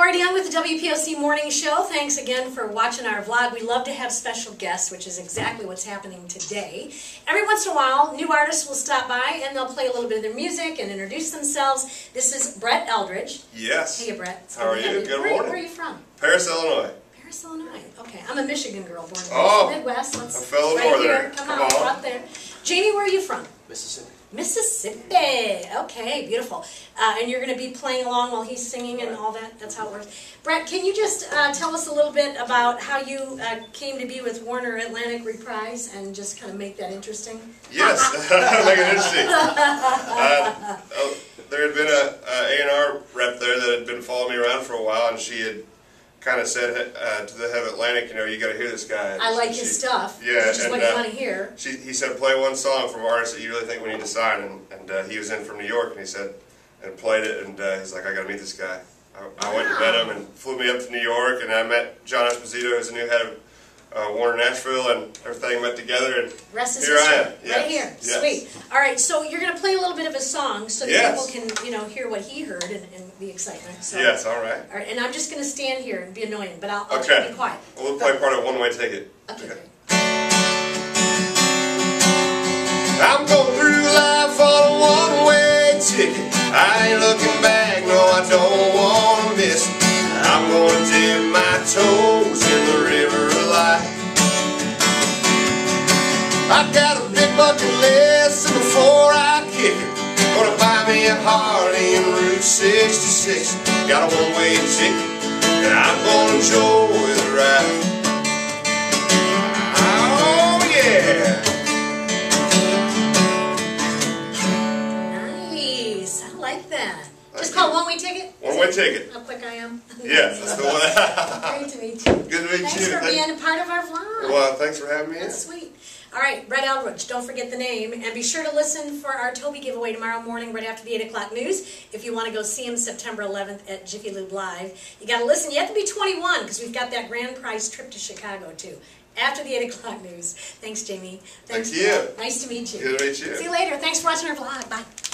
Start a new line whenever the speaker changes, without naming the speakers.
Laurie DeYoung with the WPOC Morning Show. Thanks again for watching our vlog. We love to have special guests, which is exactly what's happening today. Every once in a while, new artists will stop by and they'll play a little bit of their music and introduce themselves. This is Bret Eldridge.
Yes.
Hey, Bret. It's
How are
good to have
you? Good
where,
morning.
Where are you from?
Paris, Illinois.
Paris, Illinois. Okay, I'm a Michigan girl, born in
Oh,
the Midwest. Let's
a fellow
right
northerner.
here. Come,
Come
on,
on.
up there. Jamie, where are you from?
Mississippi.
Mississippi. Okay, beautiful. Uh, and you're going to be playing along while he's singing and all that. That's how it works. Bret, can you just uh, tell us a little bit about how you uh, came to be with Warner Atlantic Reprise and just kind of make that interesting?
Yes. Make it interesting. Uh, oh, there had been a, a A&R rep there that had been following me around for a while, and she had kind of said uh, to the head of Atlantic, you know, you got to hear this guy.
I like
And
his stuff,
Yeah,
which is
and,
what you
uh,
want to hear.
She, he said, play one song from artists that you really think we need to sign, and, and uh, he was in from New York, and he said, and played it, and uh, he's like, I got to meet this guy. I, I went and met him, and flew me up to New York, and I met John Esposito, who's the new head of uh, Warner Nashville, and everything met together, and
Rest is
here I am. Yes,
Right here.
yes.
Sweet. All right, so you're going to play a little bit of a song so that
Yes.
people can, you know, hear what he heard and, and the excitement. So,
Yes, all right.
All right, and I'm just going to stand here and be annoying, but I'll, I'll
Okay.
be quiet.
We'll play part of One Way Ticket.
Okay. great.
I'm going through life on a one-way ticket. I ain't looking back, no, I don't want to miss it. I'm gonna dip my toes in the I've got a big bucket list, and before I kick it, gonna buy me a Harley in Route 66. Got a one-way ticket, and I'm gonna enjoy the ride. Oh yeah!
Nice. I like that. Just call one way ticket?
One-way ticket.
How quick I am?
Yeah, that's the one.
Great to meet you.
Good to meet
Thanks
you.
for
Thank-
being a part of our vlog.
Well, thanks for having me in.
Sweet. All right, Bret Eldridge, don't forget the name. And be sure to listen for our Toby giveaway tomorrow morning right after the 8 o'clock news. If you want to go see him September 11th at Jiffy Lube Live. You got to listen. You have to be 21 because we've got that grand prize trip to Chicago, too. After the 8 o'clock news. Thanks, Jamie. Thanks,
Thank you.
Nice to meet you.
Good to meet you.
See you later. Thanks for watching our vlog. Bye.